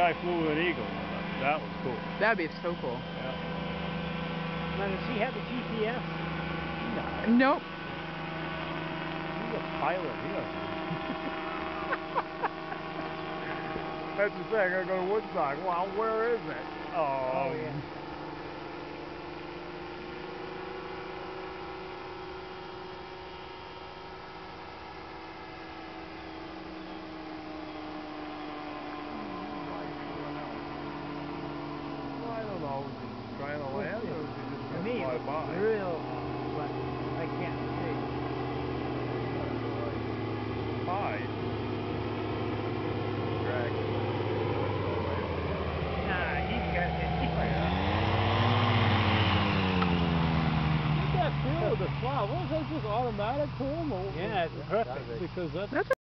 I flew with an eagle. That was cool. That'd be so cool. Yeah. Now, does he have a GPS? No. Nope. He's a pilot. He doesn't. That's the thing. I gotta go to Woodstock. Well, where is it? Oh, Oh, yeah. Well, I don't know. Was he trying to land or was he just To gonna me, fly it's by? real, but I can't see. High. Drag. Nah, he's got it. What's that feel with the cloud? What was that just automatic to him? Yeah, it's perfect. Because that's That's